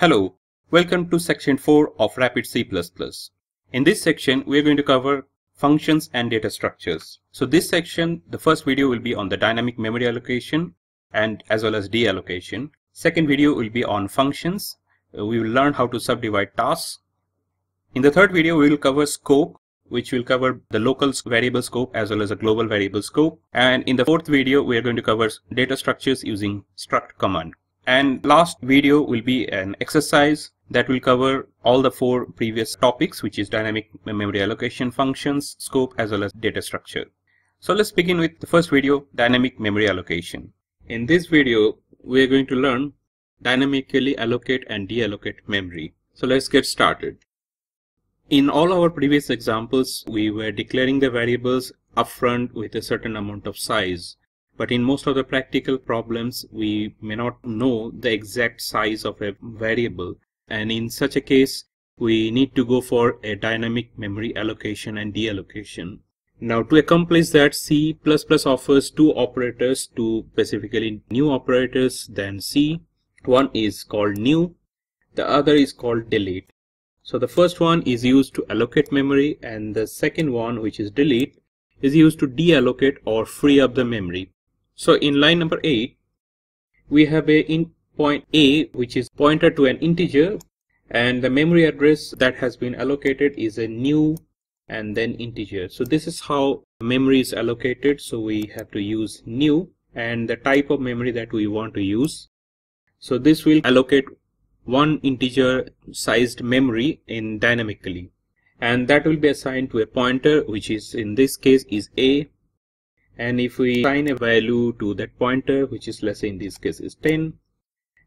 Hello, welcome to section 4 of Rapid C++. In this section, we are going to cover functions and data structures. So this section, the first video will be on the dynamic memory allocation and as well as deallocation. Second video will be on functions. Uh, we will learn how to subdivide tasks. In the third video, we will cover scope, which will cover the local variable scope as well as a global variable scope. And in the fourth video, we are going to cover data structures using struct command. And last video will be an exercise that will cover all the four previous topics, which is dynamic memory allocation functions, scope, as well as data structure. So let's begin with the first video, dynamic memory allocation. In this video, we are going to learn dynamically allocate and deallocate memory. So let's get started. In all our previous examples, we were declaring the variables upfront with a certain amount of size. But in most of the practical problems, we may not know the exact size of a variable. And in such a case, we need to go for a dynamic memory allocation and deallocation. Now to accomplish that, C++ offers two operators two specifically new operators than C. One is called new, the other is called delete. So the first one is used to allocate memory and the second one, which is delete, is used to deallocate or free up the memory. So in line number 8, we have a in point A which is pointer to an integer and the memory address that has been allocated is a new and then integer. So this is how memory is allocated. So we have to use new and the type of memory that we want to use. So this will allocate one integer sized memory in dynamically and that will be assigned to a pointer which is in this case is a and if we assign a value to that pointer which is let's say in this case is 10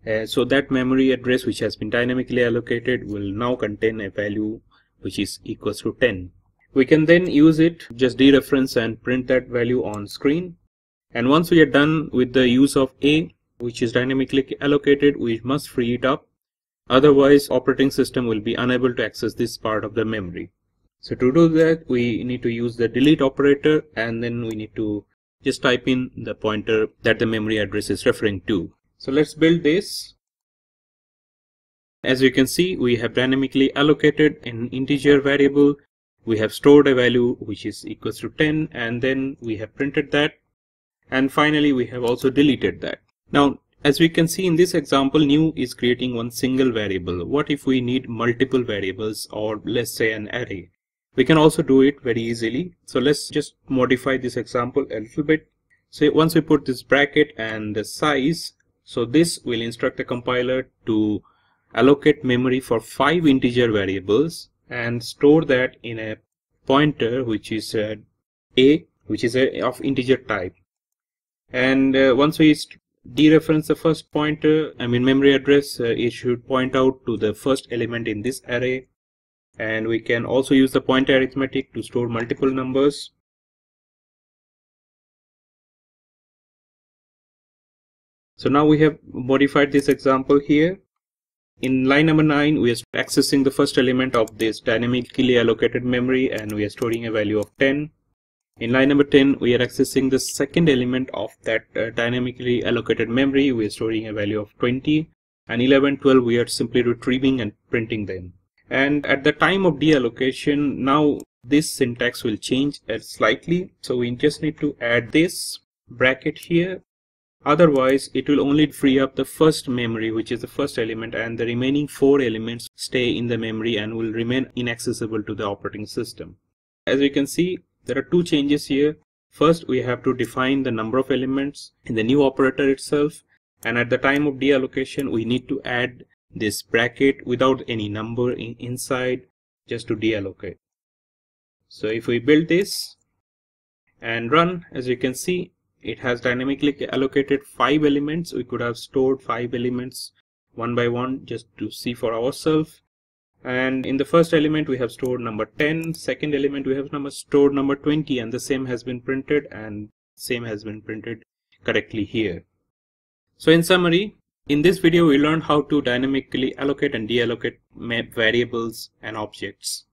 uh, so that memory address which has been dynamically allocated will now contain a value which is equals to 10 we can then use it just dereference and print that value on screen. And once we are done with the use of a which is dynamically allocated we must free it up. Otherwise operating system will be unable to access this part of the memory. So to do that, we need to use the delete operator and then we need to just type in the pointer that the memory address is referring to. So let's build this. As you can see, we have dynamically allocated an integer variable. We have stored a value which is equals to 10 and then we have printed that. And finally, we have also deleted that. Now, as we can see in this example, new is creating one single variable. What if we need multiple variables or let's say an array? We can also do it very easily. So let's just modify this example a little bit. So once we put this bracket and the size, so this will instruct the compiler to allocate memory for five integer variables and store that in a pointer which is a, a which is a, of integer type. And uh, once we dereference the first pointer, I mean memory address, uh, it should point out to the first element in this array and we can also use the pointer arithmetic to store multiple numbers. So now we have modified this example here. In line number 9 we are accessing the first element of this dynamically allocated memory and we are storing a value of 10 in line number 10 we are accessing the second element of that uh, dynamically allocated memory. We are storing a value of 20 and 11 12 we are simply retrieving and printing them and at the time of deallocation now this syntax will change uh, slightly. So we just need to add this bracket here. Otherwise it will only free up the first memory which is the first element and the remaining four elements stay in the memory and will remain inaccessible to the operating system. As you can see there are two changes here. First we have to define the number of elements in the new operator itself. And at the time of deallocation we need to add this bracket without any number in inside just to deallocate. So if we build this and run, as you can see, it has dynamically allocated five elements. We could have stored five elements one by one just to see for ourselves. And in the first element, we have stored number 10. Second element, we have number stored number 20 and the same has been printed and same has been printed correctly here. So in summary, in this video, we learned how to dynamically allocate and deallocate map variables and objects.